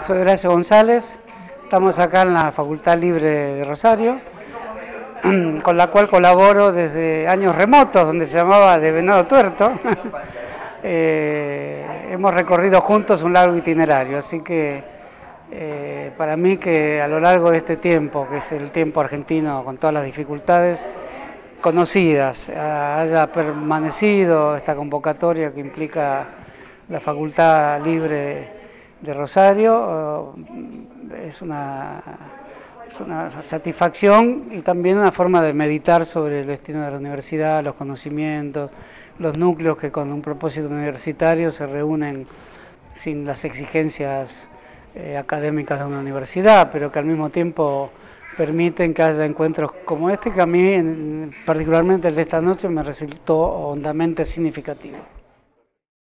Soy Horacio González, estamos acá en la Facultad Libre de Rosario, con la cual colaboro desde años remotos, donde se llamaba de Venado Tuerto. Eh, hemos recorrido juntos un largo itinerario, así que eh, para mí que a lo largo de este tiempo, que es el tiempo argentino con todas las dificultades conocidas, haya permanecido esta convocatoria que implica la Facultad Libre de Rosario eh, es una, una satisfacción y también una forma de meditar sobre el destino de la universidad, los conocimientos, los núcleos que con un propósito universitario se reúnen sin las exigencias eh, académicas de una universidad, pero que al mismo tiempo permiten que haya encuentros como este, que a mí, particularmente el de esta noche, me resultó hondamente significativo.